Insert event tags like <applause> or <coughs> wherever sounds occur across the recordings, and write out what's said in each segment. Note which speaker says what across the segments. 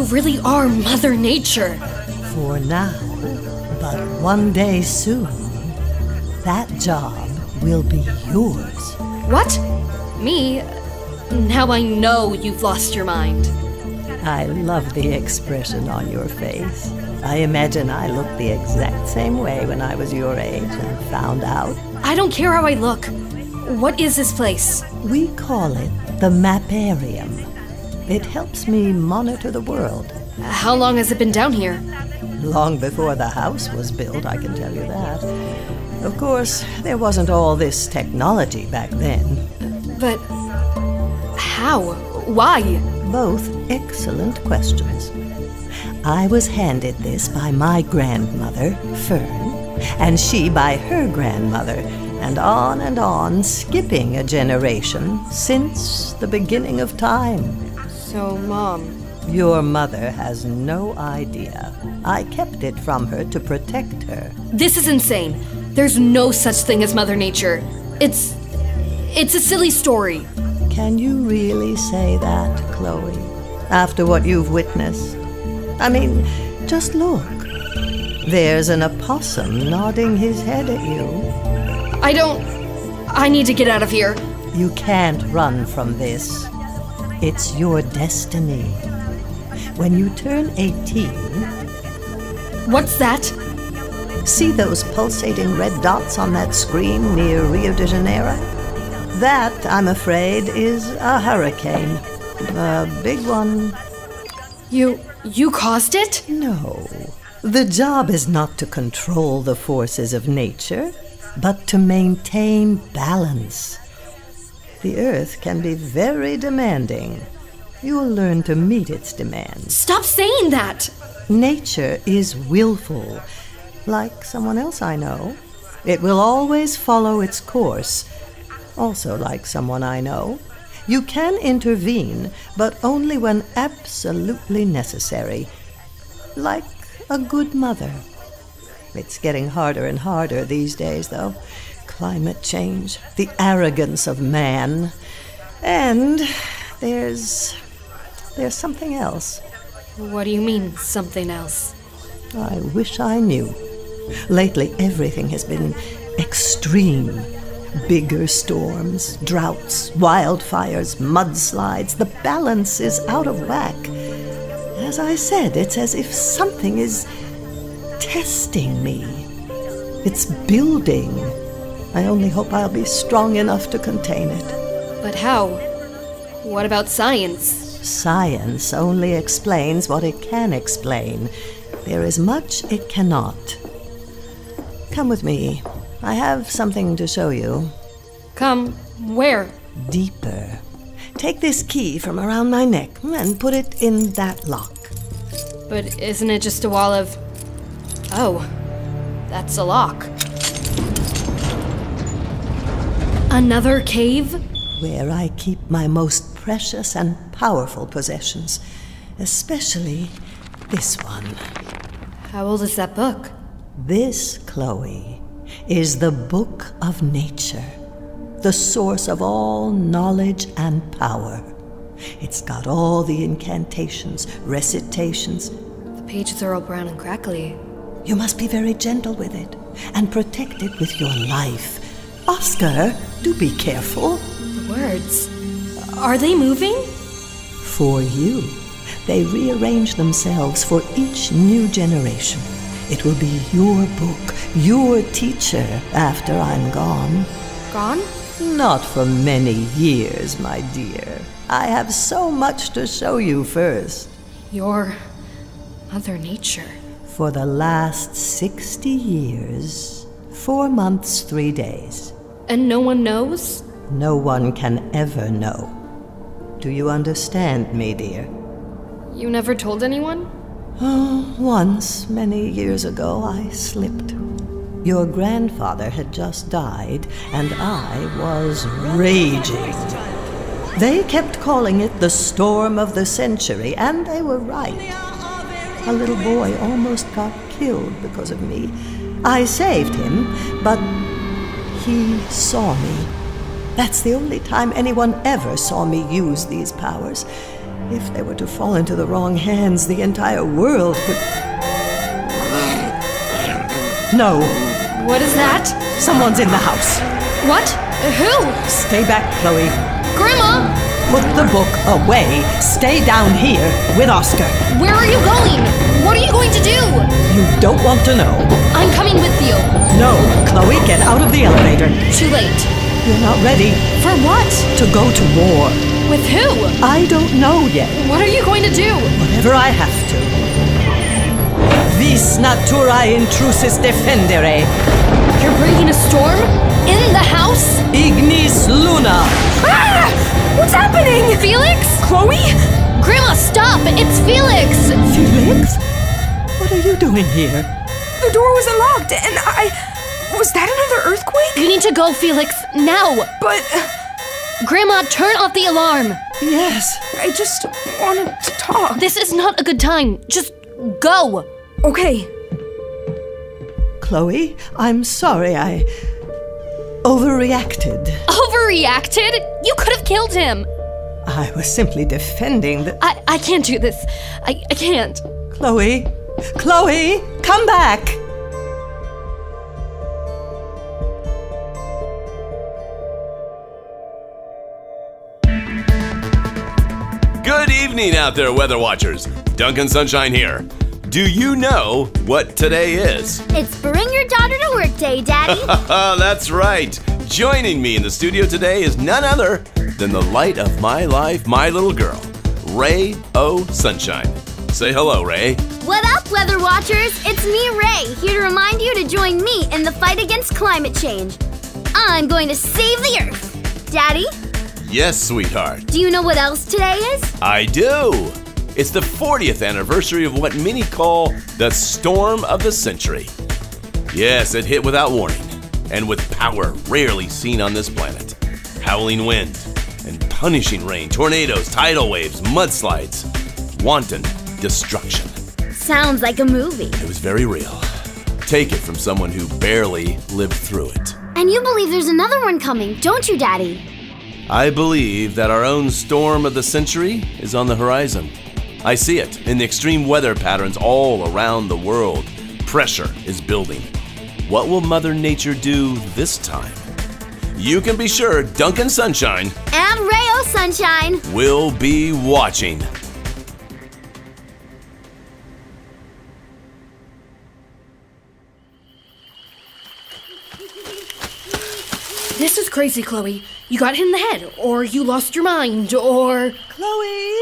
Speaker 1: You really are Mother Nature.
Speaker 2: For now, but one day soon, that job will be yours.
Speaker 1: What? Me? Now I know you've lost your mind.
Speaker 2: I love the expression on your face. I imagine I looked the exact same way when I was your age and found out.
Speaker 1: I don't care how I look. What is this place?
Speaker 2: We call it the Maparium. It helps me monitor the world.
Speaker 1: How long has it been down here?
Speaker 2: Long before the house was built, I can tell you that. Of course, there wasn't all this technology back then.
Speaker 1: But how? Why?
Speaker 2: Both excellent questions. I was handed this by my grandmother, Fern, and she by her grandmother, and on and on, skipping a generation since the beginning of time.
Speaker 1: So, Mom.
Speaker 2: Your mother has no idea. I kept it from her to protect her.
Speaker 1: This is insane. There's no such thing as Mother Nature. It's. It's a silly story.
Speaker 2: Can you really say that, Chloe? After what you've witnessed? I mean, just look. There's an opossum nodding his head at you.
Speaker 1: I don't. I need to get out of here.
Speaker 2: You can't run from this. It's your destiny. When you turn 18,
Speaker 1: What's that?
Speaker 2: see those pulsating red dots on that screen near Rio de Janeiro? That, I'm afraid, is a hurricane. A big one.
Speaker 1: You. You caused it?
Speaker 2: No. The job is not to control the forces of nature, but to maintain balance. The earth can be very demanding. You'll learn to meet its demands.
Speaker 1: Stop saying that!
Speaker 2: Nature is willful, like someone else I know. It will always follow its course, also like someone I know. You can intervene, but only when absolutely necessary, like a good mother. It's getting harder and harder these days, though. Climate change, the arrogance of man, and there's. there's something else.
Speaker 1: What do you mean, something else?
Speaker 2: I wish I knew. Lately, everything has been extreme. Bigger storms, droughts, wildfires, mudslides. The balance is out of whack. As I said, it's as if something is testing me. It's building. I only hope I'll be strong enough to contain it.
Speaker 1: But how? What about science?
Speaker 2: Science only explains what it can explain. There is much it cannot. Come with me. I have something to show you.
Speaker 1: Come, where?
Speaker 2: Deeper. Take this key from around my neck and put it in that lock.
Speaker 1: But isn't it just a wall of. Oh, that's a lock. Another cave?
Speaker 2: Where I keep my most precious and powerful possessions, especially this one.
Speaker 1: How old is that book?
Speaker 2: This, Chloe, is the book of nature, the source of all knowledge and power. It's got all the incantations, recitations.
Speaker 1: The pages are all brown and crackly.
Speaker 2: You must be very gentle with it and protect it with your life. Oscar, do be careful.
Speaker 1: The words. Are they moving?
Speaker 2: For you, they rearrange themselves for each new generation. It will be your book, your teacher after I'm gone.
Speaker 1: Gone?
Speaker 2: Not for many years, my dear. I have so much to show you first.
Speaker 1: Your. Mother Nature.
Speaker 2: For the last 60 years, four months, three days,
Speaker 1: And no one knows?
Speaker 2: no one can ever know. Do you understand me, dear?
Speaker 1: You never told anyone?
Speaker 2: Oh, <gasps> once, many years ago, I slipped. Your grandfather had just died, and I was raging. They kept calling it the storm of the century, and they were right. A little boy almost got killed because of me. I saved him, but he saw me. That's the only time anyone ever saw me use these powers. If they were to fall into the wrong hands, the entire world could. No,
Speaker 1: What is that?
Speaker 2: someone's in the house.
Speaker 1: What? Who?
Speaker 2: Stay back, Chloe.
Speaker 1: Grandma!
Speaker 2: Put the book away. Stay down here with Oscar.
Speaker 1: Where are you going? What are you going to do?
Speaker 2: You don't want to know.
Speaker 1: I'm coming with you.
Speaker 2: No, Chloe, get out of the elevator.
Speaker 1: Too late.
Speaker 2: You're not ready
Speaker 1: For what?
Speaker 2: to go to war.
Speaker 1: With who?
Speaker 2: I don't know yet.
Speaker 1: What are you going to do?
Speaker 2: Whatever I have to. Vis naturae intrusis defendere.
Speaker 1: You're bringing a Chloe? Grandma, stop! It's Felix!
Speaker 2: Felix? What are you doing here?
Speaker 3: The door was unlocked, and I. Was that another earthquake?
Speaker 1: You need to go, Felix, now!
Speaker 3: But
Speaker 1: Grandma, turn off the alarm!
Speaker 2: Yes.
Speaker 3: I just wanted to talk.
Speaker 1: This is not a good time. Just go!
Speaker 3: Okay,
Speaker 2: Chloe, I'm sorry I overreacted.
Speaker 1: Overreacted? You could have killed him!
Speaker 2: I was simply defending the.
Speaker 1: I, I can't do this. I, I can't.
Speaker 2: Chloe! Chloe! Come back!
Speaker 4: Good evening out there, weather watchers. Duncan Sunshine here. Do you know what today is?
Speaker 5: It's Bring Your Daughter to Work Day, Daddy. <laughs>
Speaker 4: That's right. Joining me in the studio today is none other than the light of my life, my little girl, Ray O. Sunshine. Say hello, Ray.
Speaker 5: what up, Weather Watchers? It's me, Ray, here to remind you to join me in the fight against climate change. I'm going to save the Earth. Daddy,
Speaker 4: Yes, sweetheart.
Speaker 5: do you know what else today is?
Speaker 4: I do. It's the 40th anniversary of what many call the storm of the century. Yes, it hit without warning, and with power rarely seen on this planet. Howling wind and punishing rain, tornadoes, tidal waves, mudslides, wanton destruction.
Speaker 5: Sounds like a movie.
Speaker 4: It was very real. Take it from someone who barely lived through it.
Speaker 5: And you believe there's another one coming, don't you, Daddy?
Speaker 4: I believe that our own storm of the century is on the horizon. I see it in the extreme weather patterns all around the world. Pressure is building. What will Mother Nature do this time? You can be sure Duncan Sunshine
Speaker 5: And Ray O. Sunshine.
Speaker 4: will be watching.
Speaker 1: This is crazy, Chloe. You got hit in the head, or you lost your mind, or.
Speaker 2: Chloe!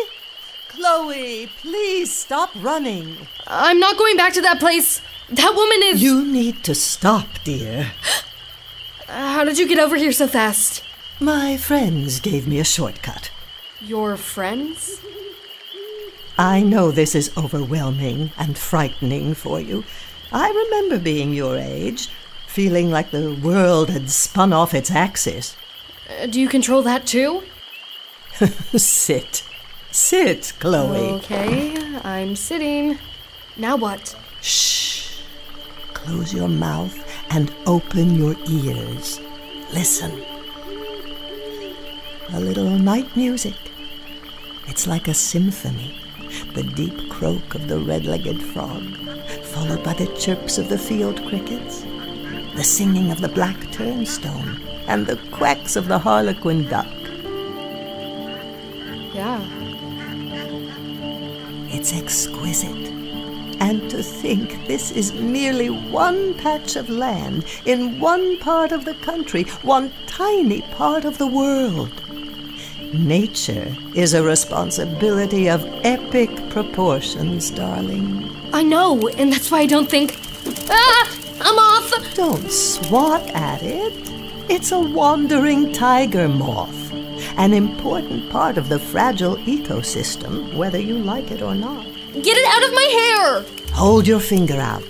Speaker 2: Chloe, please stop running.
Speaker 1: I'm not going back to that place. That woman is.
Speaker 2: You need to stop, dear.
Speaker 1: How did you get over here so fast?
Speaker 2: My friends gave me a shortcut.
Speaker 1: Your friends?
Speaker 2: I know this is overwhelming and frightening for you. I remember being your age, feeling like the world had spun off its axis.
Speaker 1: Uh, do you control that too? <laughs>
Speaker 2: Sit. Sit, Chloe.
Speaker 1: Okay, I'm sitting. Now what?
Speaker 2: Shh. Close your mouth and open your ears. Listen. A little night music. It's like a symphony. The deep croak of the red legged frog, followed by the chirps of the field crickets, the singing of the black turnstone, and the quacks of the harlequin duck.
Speaker 1: Yeah.
Speaker 2: It's exquisite. And to think this is merely one patch of land in one part of the country, one tiny part of the world. Nature is a responsibility of epic proportions, darling.
Speaker 1: I know, and that's why I don't think. Ah! I'm off!
Speaker 2: Don't swat at it. It's a wandering tiger moth, an important part of the fragile ecosystem, whether you like it or not.
Speaker 1: Get it out of my hair!
Speaker 2: Hold your finger out.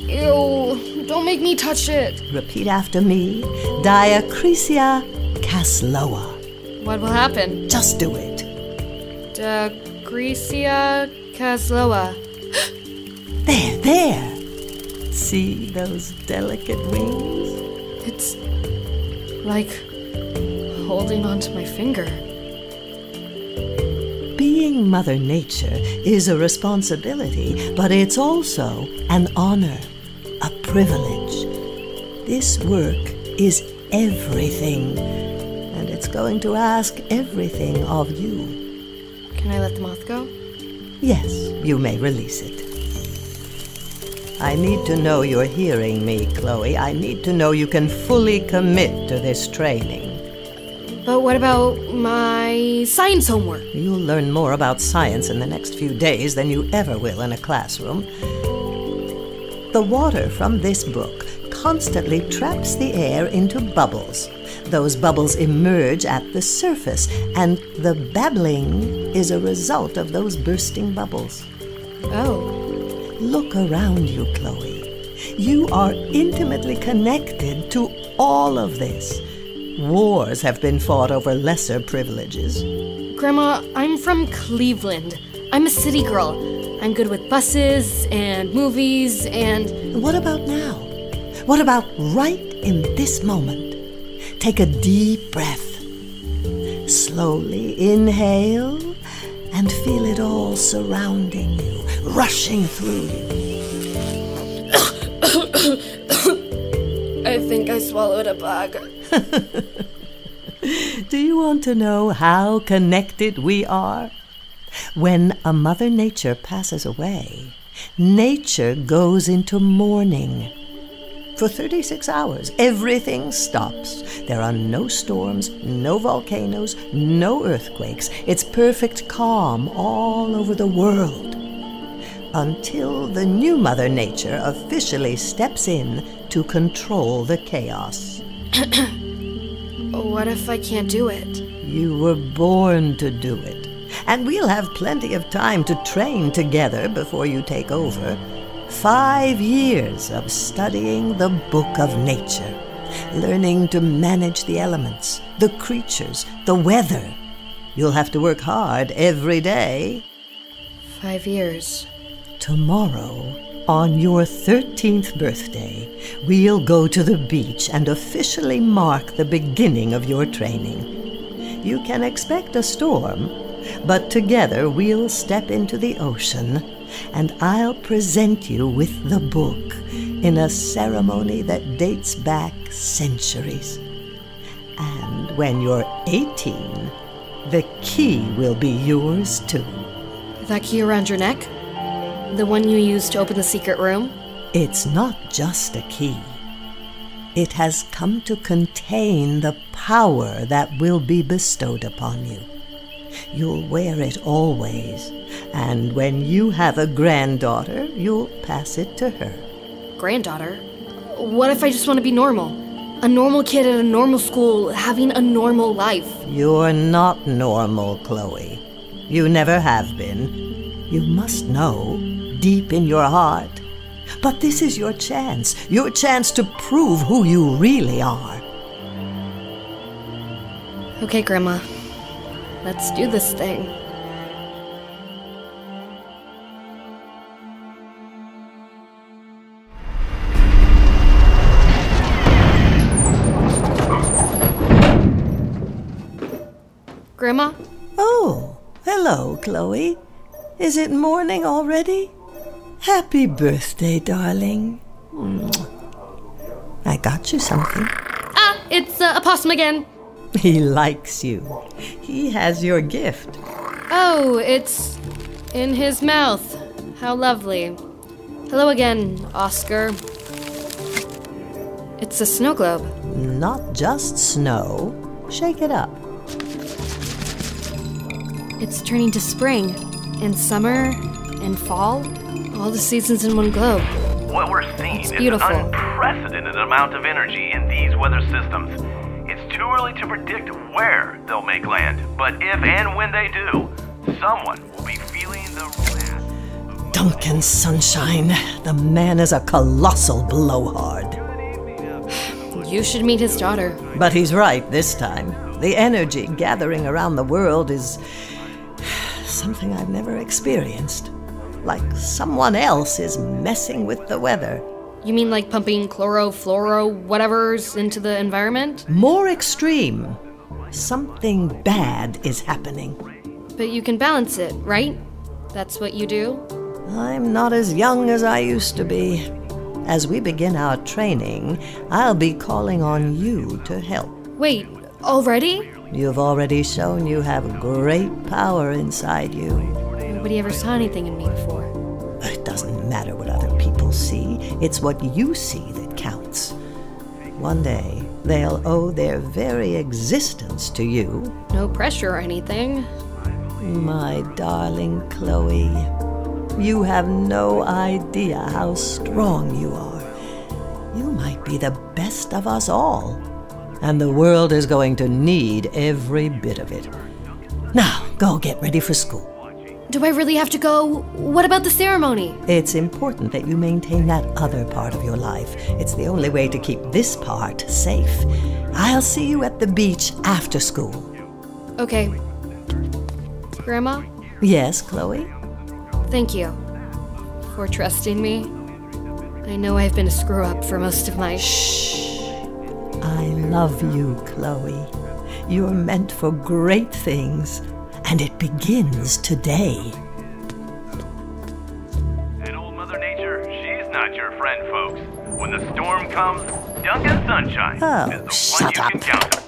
Speaker 1: Ew, don't make me touch it.
Speaker 2: Repeat after me. Diacrisia casloa.
Speaker 1: What will happen?
Speaker 2: Just do it.
Speaker 1: Degrecia Casloa. <gasps>
Speaker 2: There, there. See those delicate wings?
Speaker 1: It's like holding onto my finger.
Speaker 2: Obeying Mother Nature is a responsibility, but it's also an honor, a privilege. This work is everything, and it's going to ask everything of you.
Speaker 1: Can I let the moth go?
Speaker 2: Yes, you may release it. I need to know you're hearing me, Chloe. I need to know you can fully commit to this training.
Speaker 1: But what about my science homework?
Speaker 2: You'll learn more about science in the next few days than you ever will in a classroom. The water from this book constantly traps the air into bubbles. Those bubbles emerge at the surface, and the babbling is a result of those bursting bubbles.
Speaker 1: Oh.
Speaker 2: Look around you, Chloe. You are intimately connected to all of this. Wars have been fought over lesser privileges.
Speaker 1: Grandma, I'm from Cleveland. I'm a city girl. I'm good with buses and movies and.
Speaker 2: What about now? What about right in this moment? Take a deep breath. Slowly inhale and feel it all surrounding you, rushing through you. <coughs>
Speaker 1: Think I swallowed a bug. <laughs>
Speaker 2: Do you want to know how connected we are? When a Mother Nature passes away, nature goes into mourning. For 36 hours, everything stops. There are no storms, no volcanoes, no earthquakes. It's perfect calm all over the world. Until the new Mother Nature officially steps in to control the chaos. <clears throat>
Speaker 1: What if I can't do it?
Speaker 2: You were born to do it. And we'll have plenty of time to train together before you take over. Five years of studying the book of nature, learning to manage the elements, the creatures, the weather. You'll have to work hard every day.
Speaker 1: Five years.
Speaker 2: Tomorrow, on your 13th birthday, we'll go to the beach and officially mark the beginning of your training. You can expect a storm, but together we'll step into the ocean and I'll present you with the book in a ceremony that dates back centuries. And when you're 18, the key will be yours too.
Speaker 1: That key around your neck? The one you used to open the secret room?
Speaker 2: It's not just a key. It has come to contain the power that will be bestowed upon you. You'll wear it always, and when you have a granddaughter, you'll pass it to her.
Speaker 1: Granddaughter? What if I just want to be normal? A normal kid at a normal school, having a normal life.
Speaker 2: You're not normal, Chloe. You never have been. You must know, deep in your heart. But this is your chance, your chance to prove who you really are.
Speaker 1: Okay, Grandma. Let's do this thing. Grandma?
Speaker 2: Oh, hello, Chloe. Is it morning already? Happy birthday, darling. I got you something.
Speaker 1: Ah, it's uh, a possum again. <laughs>
Speaker 2: He likes you. He has your gift.
Speaker 1: Oh, it's in his mouth. How lovely. Hello again, Oscar. It's a snow globe.
Speaker 2: Not just snow. Shake it up.
Speaker 1: It's turning to spring, and summer, and fall. All the seasons in one globe.
Speaker 6: What we're seeing
Speaker 1: It's
Speaker 6: is
Speaker 1: beautiful.
Speaker 6: an unprecedented amount of energy in these weather systems. It's too early to predict where they'll make land, but if and when they do, someone will be feeling the wrath.
Speaker 2: Duncan Sunshine. The man is a colossal blowhard.
Speaker 1: You should meet his daughter.
Speaker 2: But he's right this time. The energy gathering around the world is <sighs> something I've never experienced. Like someone else is messing with the weather.
Speaker 1: You mean like pumping chloro, fluoro, whatever's into the environment?
Speaker 2: More extreme. Something bad is happening.
Speaker 1: But you can balance it, right? That's what you do?
Speaker 2: I'm not as young as I used to be. As we begin our training, I'll be calling on you to help.
Speaker 1: Wait, already?
Speaker 2: You've already shown you have great power inside you.
Speaker 1: Nobody ever saw anything in me before.
Speaker 2: It doesn't matter what other people see, it's what you see that counts. One day, they'll owe their very existence to you.
Speaker 1: No pressure or anything.
Speaker 2: My darling Chloe, you have no idea how strong you are. You might be the best of us all. And the world is going to need every bit of it. Now, go get ready for school.
Speaker 1: Do I really have to go? What about the ceremony?
Speaker 2: It's important that you maintain that other part of your life. It's the only way to keep this part safe. I'll see you at the beach after school.
Speaker 1: Okay. Grandma,
Speaker 2: Yes, Chloe?
Speaker 1: thank you for trusting me. I know I've been a screw up for most of my. Shh.
Speaker 2: I love you, Chloe. You're meant for great things, and it begins today.
Speaker 6: And old Mother Nature, she's not your friend, folks. When the storm comes, Duncan Sunshine
Speaker 2: Oh,
Speaker 6: is the
Speaker 2: shut
Speaker 6: one you
Speaker 2: up.
Speaker 6: can count on.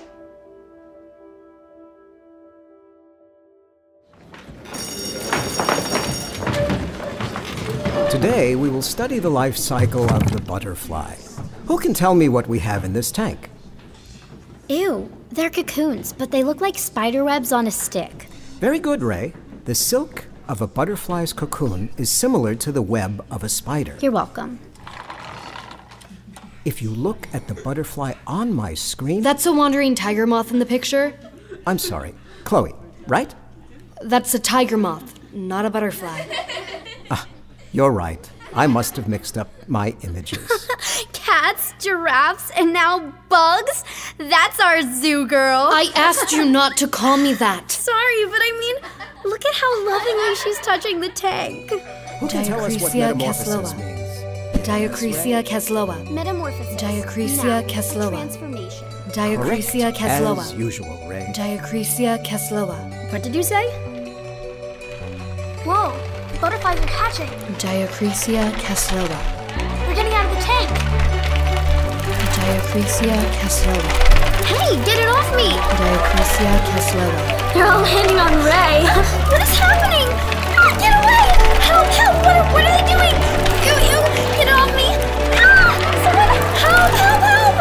Speaker 7: Today, we will study the life cycle of the butterfly. Who can tell me what we have in this tank?
Speaker 5: Ew, they're cocoons, but they look like spider webs on a stick.
Speaker 7: Very good, Ray. The silk of a butterfly's cocoon is similar to the web of a spider.
Speaker 5: You're welcome.
Speaker 7: If you look at the butterfly on my screen,
Speaker 1: That's a wandering tiger moth in the picture.
Speaker 7: I'm sorry, Chloe, right?
Speaker 1: That's a tiger moth, not a butterfly.
Speaker 7: Ah, you're right. I must have mixed up my images. <laughs>
Speaker 5: Cats, giraffes, and now bugs? That's our zoo girl.
Speaker 1: I asked you not to call me that. <laughs>
Speaker 5: Sorry, but I mean, look at how lovingly she's touching the tank.
Speaker 7: Who can tell us what
Speaker 1: Diacresia
Speaker 7: metamorphosis
Speaker 1: casloa.
Speaker 7: means?
Speaker 1: Diacresia casloa.
Speaker 5: Metamorphosis.
Speaker 1: Diacresia
Speaker 5: Now,
Speaker 1: casloa.
Speaker 5: Transformation.
Speaker 1: Diacresia
Speaker 7: Correct,
Speaker 1: casloa.
Speaker 7: As usual, Ray.
Speaker 1: Diacresia casloa.
Speaker 5: What did you say?
Speaker 8: Whoa, butterflies are hatching.
Speaker 1: Diacresia casloa.
Speaker 8: They're getting out of the tank.
Speaker 1: Diacresia casloa.
Speaker 5: Hey, get it off me!
Speaker 1: Diacresia casloa.
Speaker 8: They're all landing on Ray. <laughs>
Speaker 5: What is happening? Ah, get away! Help, help! What are, what are they doing? Ew, ew! Get it off me! Ah! Someone, help, help, help!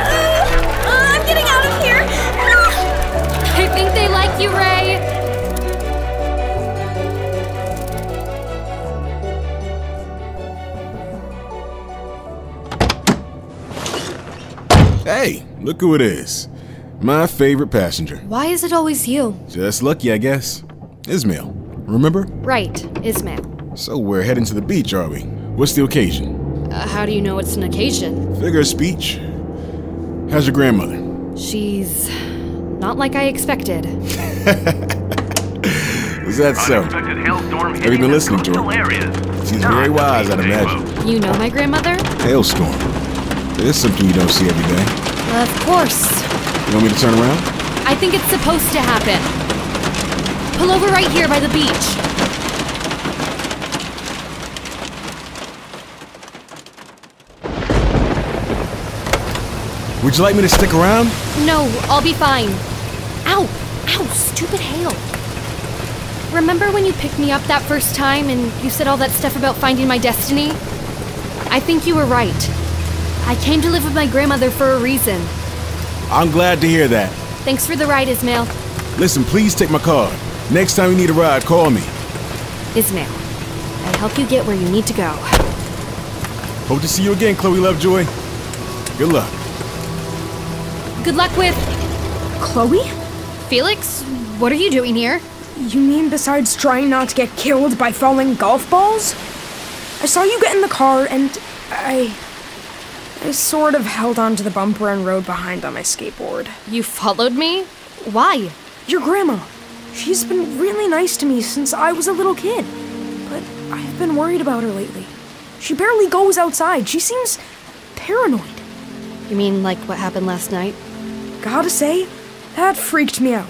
Speaker 5: Uh, uh, I'm getting out of here! Ah!
Speaker 1: I think they like you, Ray.
Speaker 9: Hey, look who it is. My favorite passenger.
Speaker 1: Why is it always you?
Speaker 9: Just lucky, I guess. Ismail, remember?
Speaker 1: Right, Ismail.
Speaker 9: So we're heading to the beach, are we? What's the occasion?
Speaker 1: Uh, how do you know it's an occasion?
Speaker 9: Figure of speech. How's your grandmother?
Speaker 1: She's not like I expected. <laughs>
Speaker 9: Is that so? Have you been listening to her?
Speaker 6: coastal Areas.
Speaker 9: She's
Speaker 6: Not
Speaker 9: very wise, I'd imagine.
Speaker 1: You know my grandmother?
Speaker 9: Hailstorm. There's something you don't see every day.
Speaker 1: Of course.
Speaker 9: You want me to turn around?
Speaker 1: I think it's supposed to happen. Pull over right here by the beach.
Speaker 9: Would you like me to stick around?
Speaker 1: No, I'll be fine. Ow! Ow, stupid hail. Remember when you picked me up that first time and you said all that stuff about finding my destiny? I think you were right. I came to live with my grandmother for a reason.
Speaker 9: I'm glad to hear that.
Speaker 1: Thanks for the ride, Ismail.
Speaker 9: Listen, please take my card. Next time you need a ride, call me.
Speaker 1: Ismail, I help you get where you need to go.
Speaker 9: Hope to see you again, Chloe Lovejoy. Good luck.
Speaker 1: Good luck with
Speaker 3: Chloe?
Speaker 1: Felix. What are you doing here?
Speaker 3: You mean besides trying not to get killed by falling golf balls? I saw you get in the car and I. I sort of held onto the bumper and rode behind on my skateboard.
Speaker 1: You followed me? Why?
Speaker 3: Your grandma. She's been really nice to me since I was a little kid. But I've been worried about her lately. She barely goes outside. She seems paranoid.
Speaker 1: You mean like what happened last night?
Speaker 3: Gotta say, that freaked me out.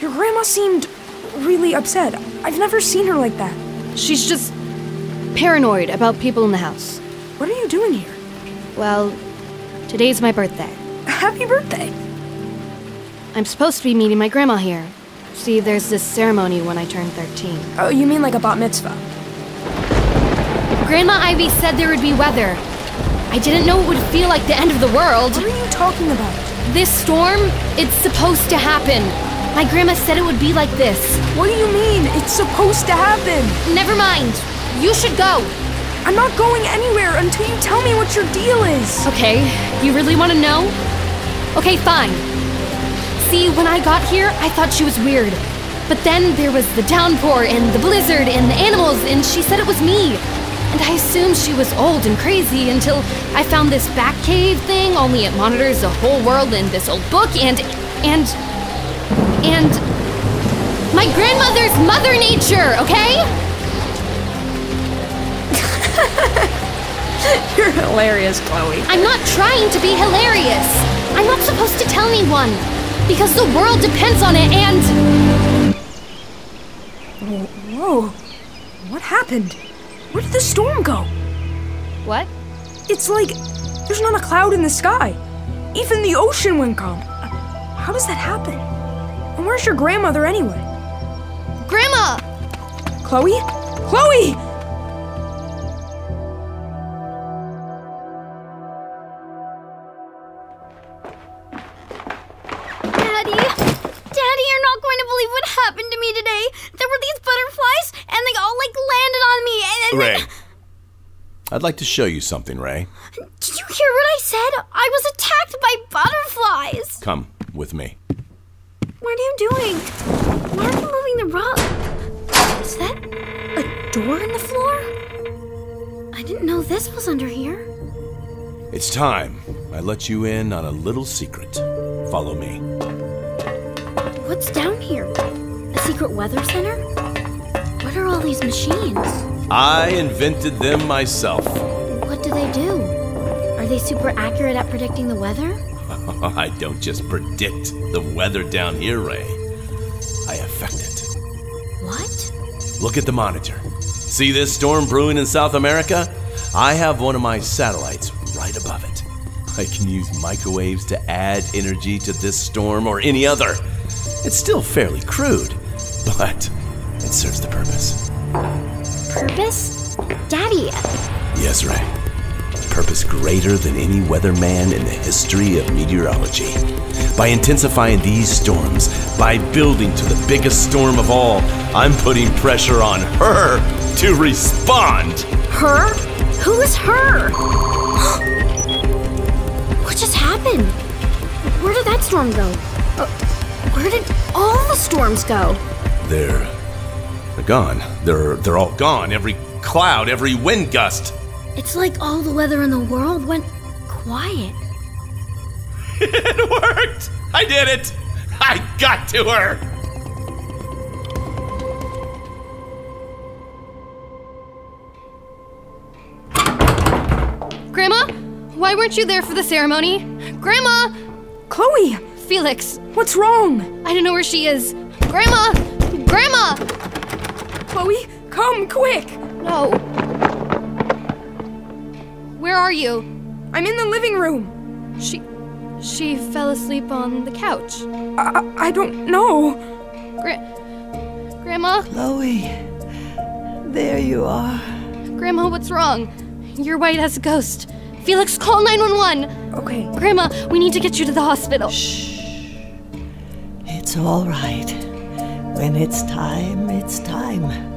Speaker 3: Your grandma seemed really upset. I've never seen her like that.
Speaker 1: She's just paranoid about people in the house.
Speaker 3: What are you doing here?
Speaker 1: Well, today's my birthday.
Speaker 3: Happy birthday.
Speaker 1: I'm supposed to be meeting my grandma here. See, there's this ceremony when I turn 13.
Speaker 3: Oh, you mean like a bat mitzvah?
Speaker 1: Grandma Ivy said there would be weather. I didn't know it would feel like the end of the world.
Speaker 3: What are you talking about?
Speaker 1: This storm, it's supposed to happen. My grandma said it would be like this.
Speaker 3: What do you mean? It's supposed to happen.
Speaker 1: Never mind. You should go.
Speaker 3: I'm not going anywhere until you tell me what your deal is.
Speaker 1: Okay, you really want to know? Okay, fine. See, when I got here, I thought she was weird. But then there was the downpour and the blizzard and the animals, and she said it was me. And I assumed she was old and crazy until I found this back cave thing, only it monitors the whole world in this old book, and. and. and. my grandmother's Mother Nature, okay? <laughs>
Speaker 3: You're hilarious, Chloe.
Speaker 1: I'm not trying to be hilarious. I'm not supposed to tell anyone. Because the world depends on it and.
Speaker 3: Whoa. What happened? Where did the storm go?
Speaker 1: What?
Speaker 3: It's like there's not a cloud in the sky. Even the ocean went calm. How does that happen? And where's your grandmother anyway?
Speaker 1: Grandma!
Speaker 3: Chloe? Chloe!
Speaker 4: I'd like to show you something, Ray.
Speaker 5: did you hear what I said? I was attacked by butterflies.
Speaker 4: Come with me.
Speaker 5: What are you doing? Why are you moving the rug? Is that a door in the floor? I didn't know this was under here.
Speaker 4: It's time I let you in on a little secret. Follow me.
Speaker 5: What's down here? A secret weather center? What are all these machines?
Speaker 4: I invented them myself.
Speaker 5: What do they do? Are they super accurate at predicting the weather? <laughs>
Speaker 4: I don't just predict the weather down here, Ray. I affect it.
Speaker 5: What?
Speaker 4: Look at the monitor. See this storm brewing in South America? I have one of my satellites right above it. I can use microwaves to add energy to this storm or any other. It's still fairly crude, but it serves the purpose.
Speaker 5: Purpose? Daddy,
Speaker 4: Yes, Ray. Purpose greater than any weatherman in the history of meteorology. By intensifying these storms, by building to the biggest storm of all, I'm putting pressure on her to respond.
Speaker 5: her? Who is her? <gasps> what just happened? Where did that storm go? Uh, Where did all the storms go?
Speaker 4: They're they're gone. They're they're all gone. Every cloud, every wind gust.
Speaker 5: It's like all the weather in the world went quiet. <laughs>
Speaker 4: It worked! I did it! I got to her!
Speaker 1: Grandma? Why weren't you there for the ceremony? Grandma!
Speaker 3: Chloe!
Speaker 1: Felix!
Speaker 3: What's wrong?
Speaker 1: I don't know where she is. Grandma! Grandma!
Speaker 3: Chloe, come quick!
Speaker 1: No. Where are you?
Speaker 3: I'm in the living room.
Speaker 1: She. She fell asleep on the couch.
Speaker 3: I, I don't know.
Speaker 1: Gra- Grandma?
Speaker 2: Chloe, there you are.
Speaker 1: Grandma, what's wrong? You're white as a ghost. Felix, call 911.
Speaker 3: Okay.
Speaker 1: Grandma, we need to get you to the hospital. Shh.
Speaker 2: It's all right. When it's time, it's time.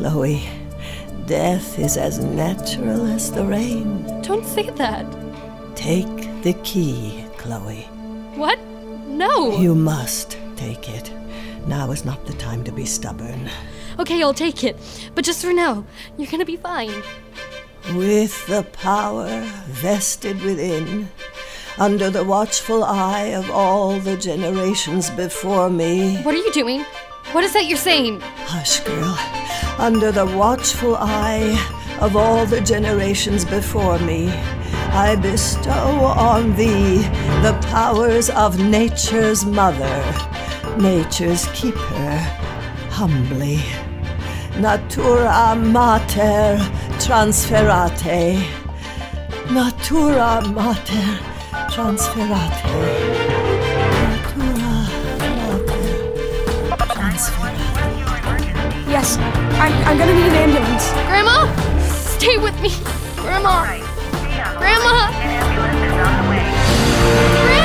Speaker 2: Chloe, death is as natural as the rain.
Speaker 1: Don't say that.
Speaker 2: Take the key, Chloe.
Speaker 1: What? No.
Speaker 2: You must take it. Now is not the time to be stubborn.
Speaker 1: Okay, I'll take it. But just for now, you're gonna be fine.
Speaker 2: With the power vested within, under the watchful eye of all the generations before me.
Speaker 1: What are you doing? What is that you're saying?
Speaker 2: Hush, girl. Under the watchful eye of all the generations before me, I bestow on thee the powers of nature's mother, nature's keeper, humbly. Natura mater transferate. Natura mater transferate.
Speaker 3: Yes, I'm, I'm gonna need an ambulance.
Speaker 1: Grandma, stay with me. Grandma. Grandma.
Speaker 5: An